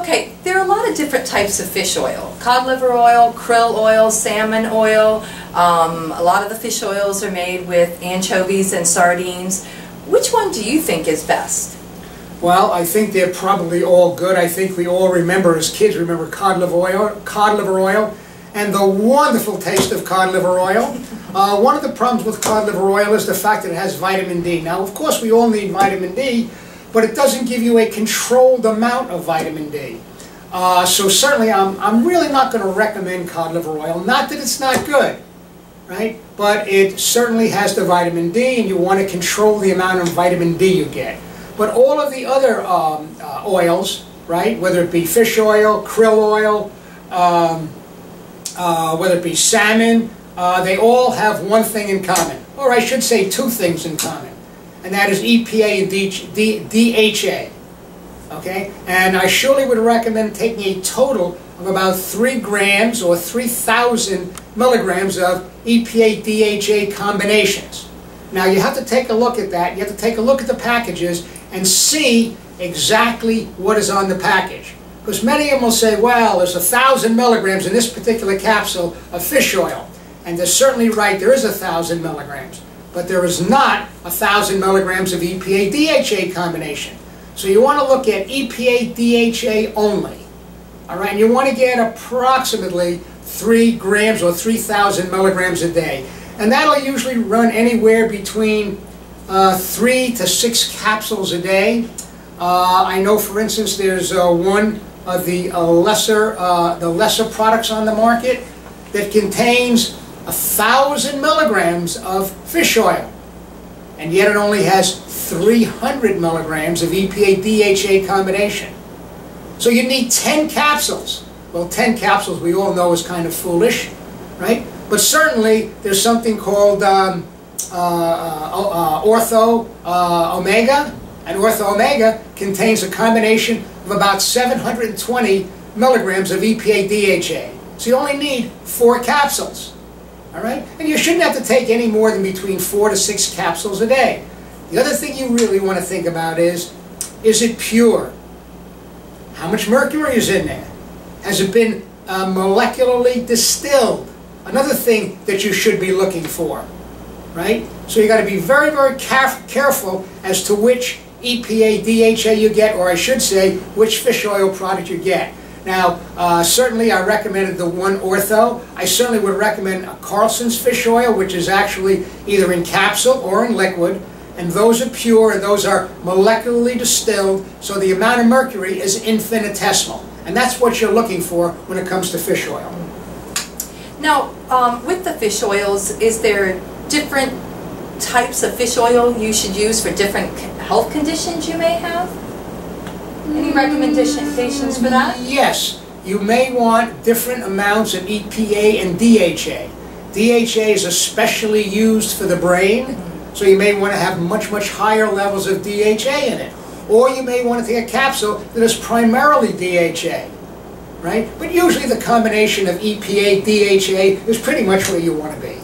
Okay, there are a lot of different types of fish oil. Cod liver oil, krill oil, salmon oil. Um, a lot of the fish oils are made with anchovies and sardines. Which one do you think is best? Well, I think they're probably all good. I think we all remember as kids, remember cod liver oil, cod liver oil and the wonderful taste of cod liver oil. Uh, one of the problems with cod liver oil is the fact that it has vitamin D. Now, of course, we all need vitamin D, but it doesn't give you a controlled amount of vitamin D. Uh, so certainly I'm, I'm really not going to recommend cod liver oil. Not that it's not good, right? But it certainly has the vitamin D and you want to control the amount of vitamin D you get. But all of the other um, uh, oils, right, whether it be fish oil, krill oil, um, uh, whether it be salmon, uh, they all have one thing in common. Or I should say two things in common and that is EPA and DHA. Okay, and I surely would recommend taking a total of about 3 grams or 3,000 milligrams of EPA DHA combinations. Now you have to take a look at that. You have to take a look at the packages and see exactly what is on the package. Because many of them will say, well, there's a thousand milligrams in this particular capsule of fish oil. And they're certainly right, there is a thousand milligrams but there is not a 1,000 milligrams of EPA-DHA combination. So you want to look at EPA-DHA only. All right, and you want to get approximately 3 grams or 3,000 milligrams a day. And that'll usually run anywhere between uh, 3 to 6 capsules a day. Uh, I know, for instance, there's uh, one of the uh, lesser, uh, the lesser products on the market that contains a thousand milligrams of fish oil, and yet it only has 300 milligrams of EPA-DHA combination. So you need 10 capsules. Well, 10 capsules we all know is kind of foolish, right? But certainly there's something called um, uh, uh, uh, Ortho uh, Omega, and Ortho Omega contains a combination of about 720 milligrams of EPA-DHA. So you only need four capsules. All right? And you shouldn't have to take any more than between four to six capsules a day. The other thing you really want to think about is, is it pure? How much mercury is in there? Has it been uh, molecularly distilled? Another thing that you should be looking for, right? So you got to be very, very caref careful as to which EPA, DHA you get, or I should say, which fish oil product you get. Now, uh, certainly I recommended the one ortho. I certainly would recommend Carlson's fish oil, which is actually either in capsule or in liquid. And those are pure and those are molecularly distilled, so the amount of mercury is infinitesimal. And that's what you're looking for when it comes to fish oil. Now, um, with the fish oils, is there different types of fish oil you should use for different health conditions you may have? Any recommendations for that? Yes. You may want different amounts of EPA and DHA. DHA is especially used for the brain, so you may want to have much, much higher levels of DHA in it. Or you may want to take a capsule that is primarily DHA, right? But usually the combination of EPA, DHA is pretty much where you want to be.